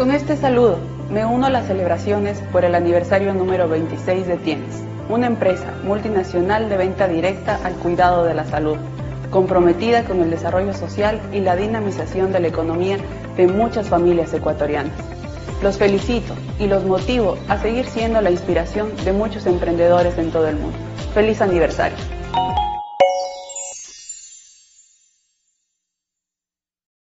Con este saludo, me uno a las celebraciones por el aniversario número 26 de Tienes, una empresa multinacional de venta directa al cuidado de la salud, comprometida con el desarrollo social y la dinamización de la economía de muchas familias ecuatorianas. Los felicito y los motivo a seguir siendo la inspiración de muchos emprendedores en todo el mundo. ¡Feliz aniversario!